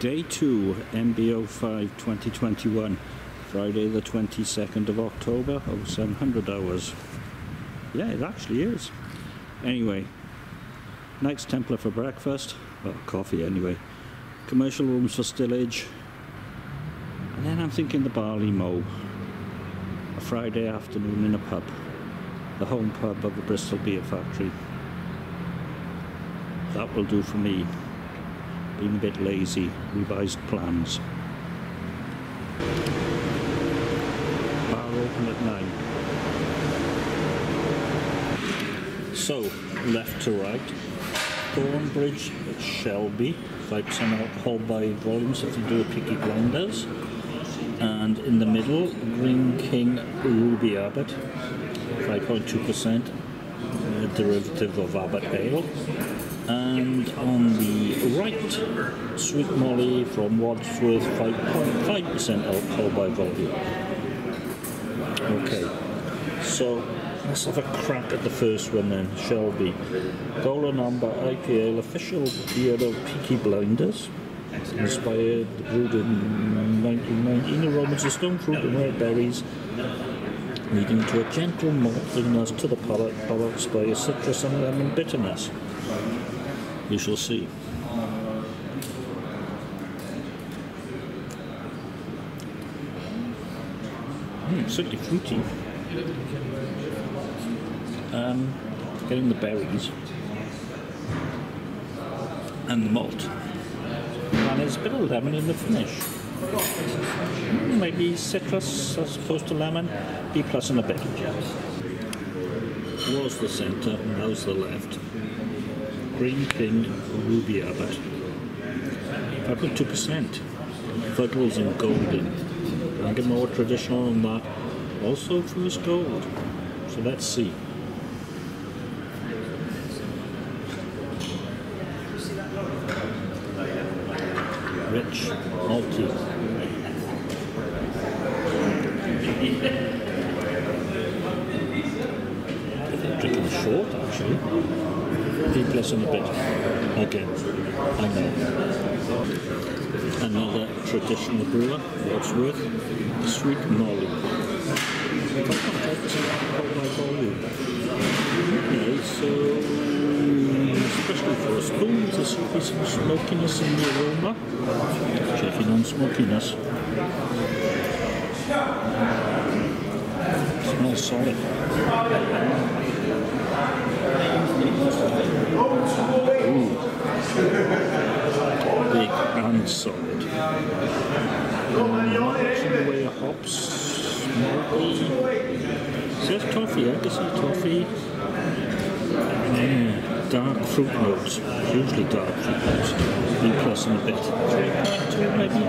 Day 2 MBO5 2021 Friday the 22nd of October 0700 hours. Yeah it actually is. Anyway Knights Templar for breakfast. Well coffee anyway. Commercial rooms for stillage. And then I'm thinking the barley mow. A Friday afternoon in a pub. The home pub of the Bristol Beer Factory. That will do for me being a bit lazy, revised plans. Bar open at 9. So, left to right, Thornbridge at Shelby, 5% alcohol by volumes if you do a Peaky Blinders. And in the middle, Greene King Ruby Abbot, 5.2%, uh, derivative of Abbot Ale and on the right, Sweet Molly from Wadsworth, 5.5% alcohol by volume. Okay, so let's have a crack at the first one then, Shelby. Golden Amber IPA, official beer of Peaky Blinders. Inspired, brewed in 1919, aromas of stone fruit and red berries, leading to a gentle maltiness to the palate, balanced by a citrus and lemon bitterness. We shall see. Mm, certainly fruity. Um, getting the berries and the malt. And there's a bit of lemon in the finish. Mm, maybe citrus as opposed to lemon. B plus and a bit. Was the centre, now's the left. Greene King Ruby Abbot. 5.2%. Fuggles in golden. I get more traditional than that. Also first gold. So let's see. Rich, malty. drinking short actually. Be plus in a bit. Again, I know. Another traditional brewer, Wadsworth, Sweet Molly. Okay, so especially for a spoon, there's be some smokiness in the aroma. Checking on smokiness. Smells solid. Big and solid. Um, of hops. Says toffee, I can see toffee. Yeah, dark fruit notes. Usually dark fruit notes. B plus and a bit. 3.2 maybe.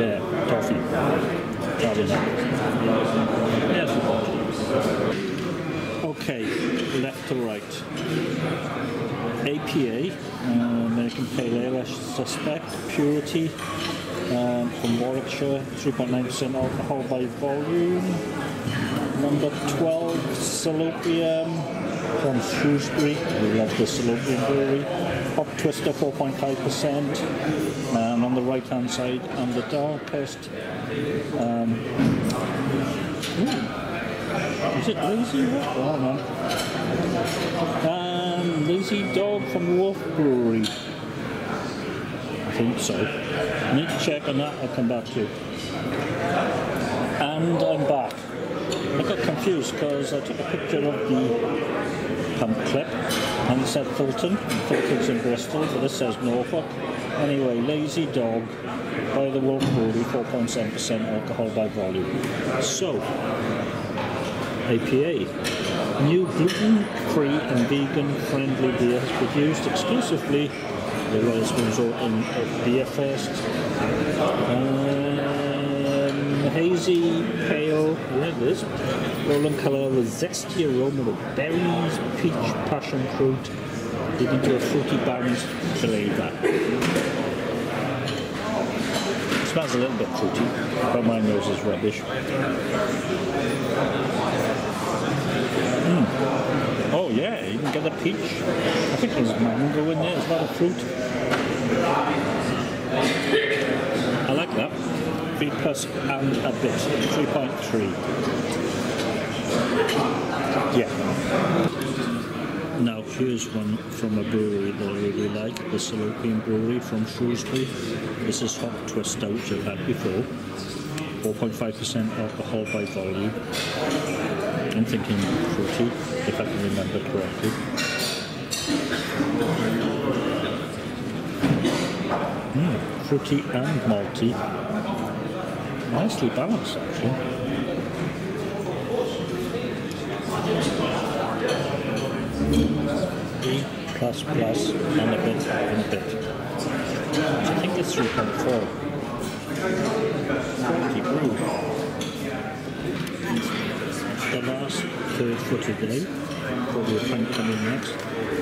Yeah, Yes. Okay, left to right. APA, uh, American Pale Ale, I suspect, purity, um, from Warwickshire, 3.9% alcohol by volume. Number 12, Salopian from Shrewsbury, we love the Salopian Brewery. Hop Twister, 4.5%. And on the right hand side, and the darkest um, is it Lazy no. Um, Lazy Dog from Wolf Brewery. I think so. Need to check on that, I'll come back to you. And I'm back. I got confused because I took a picture of the pump clip and it said Fulton. Fulton's in Bristol, but this says Norfolk. Anyway, Lazy Dog by the Wolf Brewery, 4.7% alcohol by volume. So, APA. New gluten-free and vegan-friendly beer has produced exclusively the Royal Resort in Beer Fest. Um, hazy, pale, is. Golden colour with zesty aroma of berries, peach, passion fruit, leading to a fruity balance flavour. Smells a little bit fruity, but my nose is rubbish. Mm. Oh yeah, you can get a peach. I think there's mango in there as well, fruit. I like that. B plus and a bit. 3.3. Yeah. Now here's one from a brewery that I really like, the Salopian Brewery from Shrewsbury. This is Hop Twister I've had before. 4.5% alcohol by volume. I'm thinking fruity, if I can remember correctly. Mm, fruity and malty. Nicely balanced actually. E plus plus and a bit and a bit. I think it's 3.4. Quality brew. The last third for today, probably a pint coming next.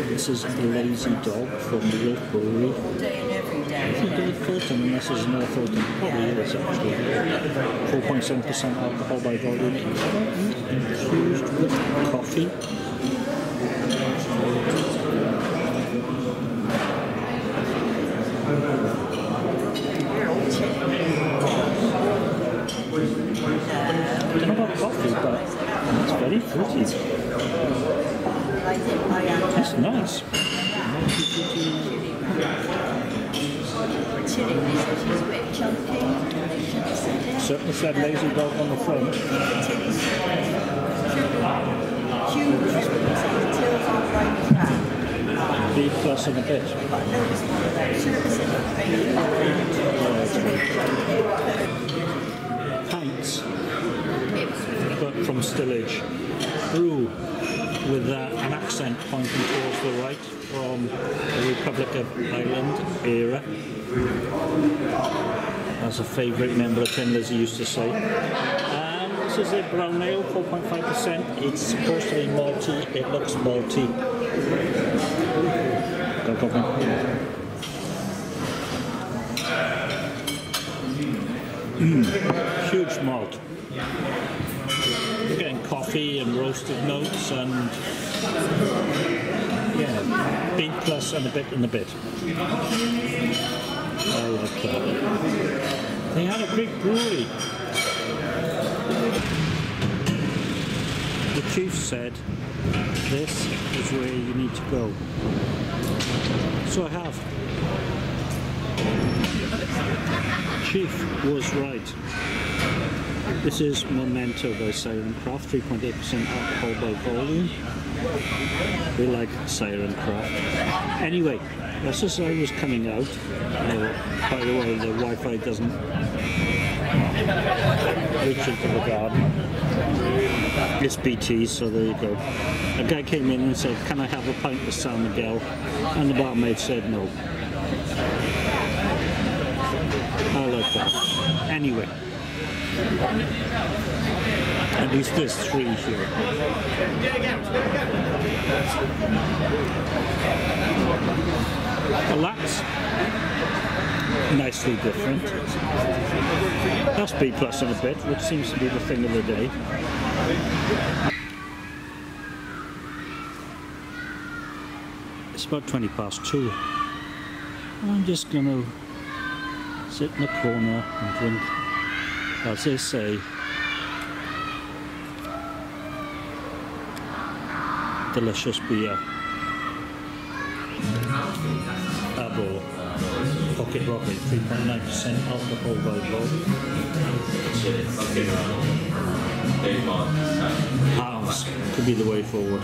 This is Lazy Dog from the Wolf Brewery. I think Dave Fulton, unless there's another Fulton. Probably is actually. 4.7% alcohol by volume. Infused with coffee. I don't know about coffee, but it's very fruity. It's nice. Certainly said lazy dog on the front. B plus and a bit. Pints, but from stillage. Brew with uh, an accent pointing towards the right from the Republic of Ireland era. As a favourite member of Lizzy used to say. Um, this is a brown ale, 4.5%. It's supposed to be malty. It looks malty. Go. Mm, huge malt. Coffee and roasted notes and yeah, B plus and a bit and a bit. I like that. They had a great brewery. The chief said, this is where you need to go. So I have. Chief was right. This is Memento by Siren Craft, 3.8% alcohol by volume. We like Siren Craft. Anyway, just as I was coming out, uh, by the way, the Wi-Fi doesn't reach into the garden. It's BT, so there you go. A guy came in and said, can I have a pint of San Miguel? And the barmaid said no. I like that. Anyway. At least this tree here. Well, that's nicely different. That's B plus and a bit, which seems to be the thing of the day. It's about 20 past two. I'm just going to sit in the corner and drink, as they say, delicious beer. Abo Pocket Rocket, 3.9% alcohol by volume. Halves could be the way forward.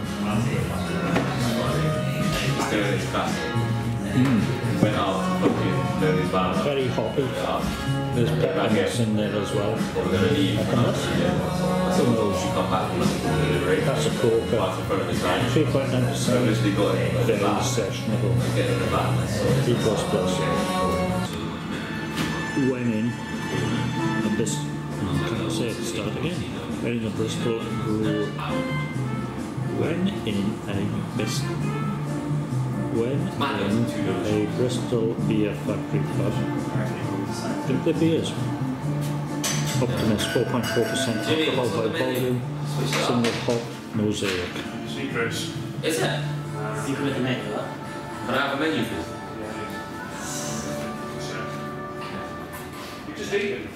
Hmm. Very hoppy. There's peppermints in there as well. Peppermints. That's a corker. 3.9% very sessionable. B plus plus. When in a bis can I say it start again? When in a brew when in a bis when in a Bristol beer factory pub drink their beers. Optimus 4.4% alcohol by volume, single hop mosaic. Secrets. Is it? You can make a menu of that. Can I have a menu, please? You just eat them.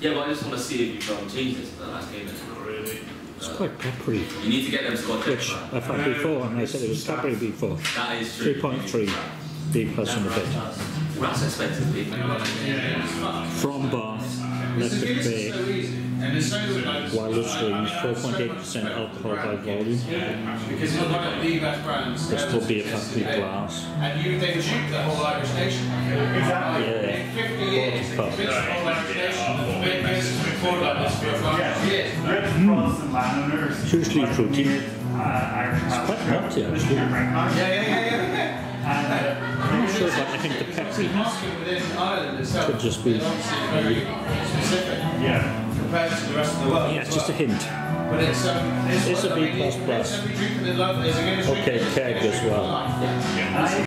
Yeah, but I just want to see if you've um, changed this. The last game. Not really. It's quite peppery, You need to get them Scotch which. I've had before, and I said it was peppery before. That is true. 3.3 B plus and a bit. Well, that's expensive. From Bath, left at Bay, And it's so like, Wilder Streams, 4.8% alcohol by volume. because you've got the best brands. This will be a factory glass. And you they dupe the whole Irish nation. Yeah. In 50 years, they Pub. convinced the whole Irish nation. Big business before like this for 500 years. Rich Protestant landowners. It's usually fruity. Uh, Irish quite nutty, actually. Yeah, yeah, yeah, yeah. And uh, I'm not sure, but I think the peppery Market within Ireland itself could just be. very specific yeah. Compared to the rest of the world. Yeah, as it's just a hint. But it's um, it's, It's a I B mean, plus plus. Every drink in the love is a Okay, keg as well. And I